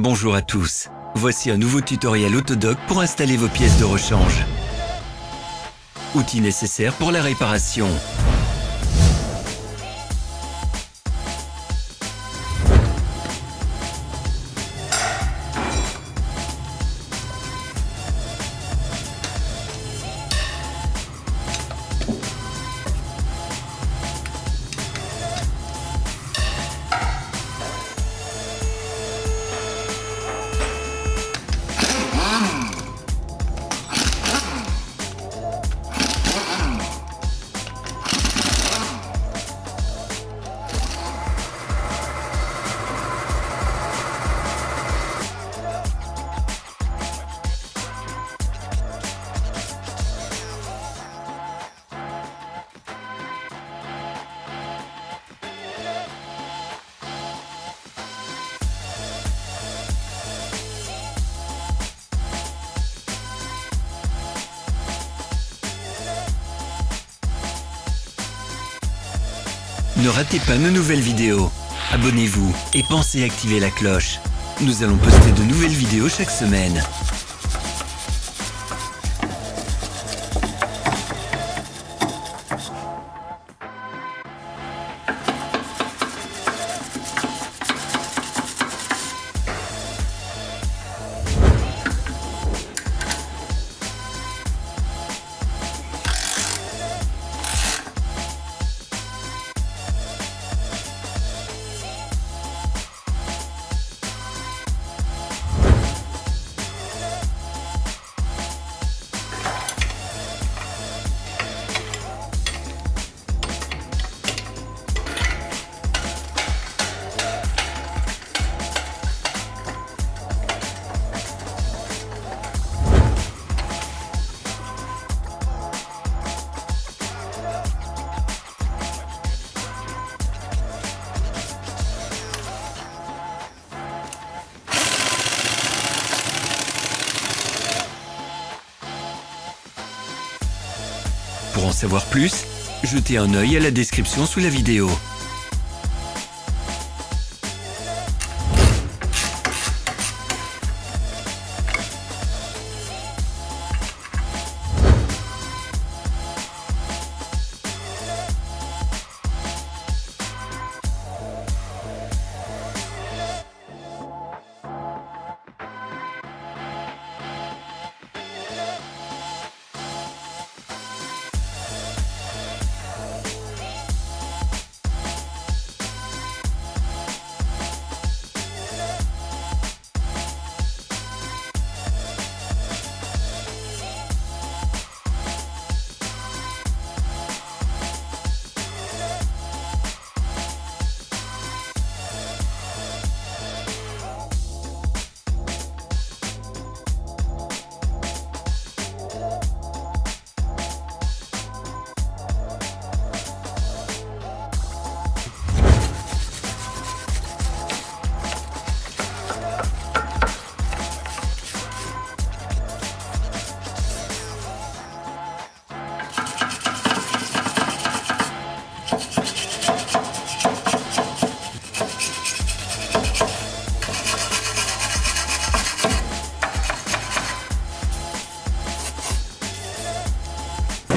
Bonjour à tous. Voici un nouveau tutoriel Autodoc pour installer vos pièces de rechange. Outils nécessaires pour la réparation. Ne ratez pas nos nouvelles vidéos. Abonnez-vous et pensez à activer la cloche. Nous allons poster de nouvelles vidéos chaque semaine. Pour en savoir plus, jetez un œil à la description sous la vidéo.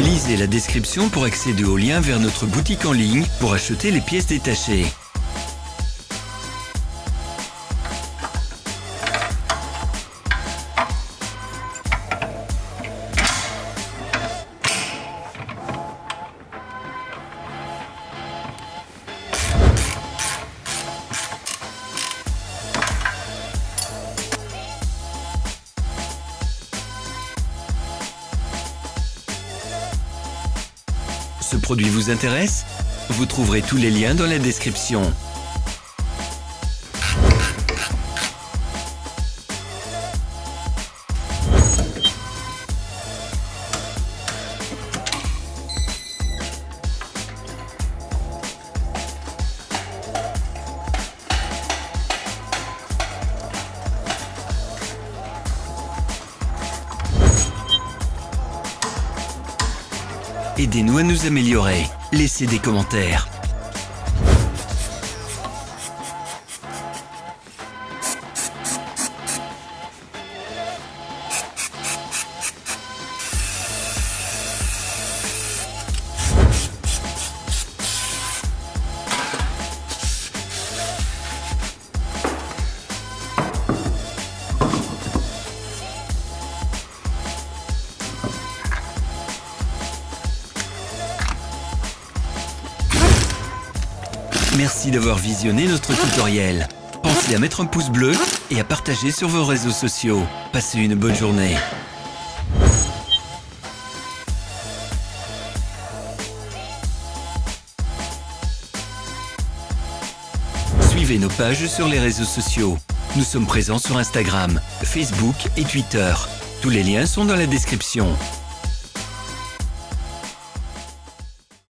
Lisez la description pour accéder au lien vers notre boutique en ligne pour acheter les pièces détachées. Produit vous intéresse Vous trouverez tous les liens dans la description. Aidez-nous à nous améliorer. Laissez des commentaires. Merci d'avoir visionné notre tutoriel. Pensez à mettre un pouce bleu et à partager sur vos réseaux sociaux. Passez une bonne journée. Suivez nos pages sur les réseaux sociaux. Nous sommes présents sur Instagram, Facebook et Twitter. Tous les liens sont dans la description.